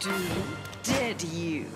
do, did you?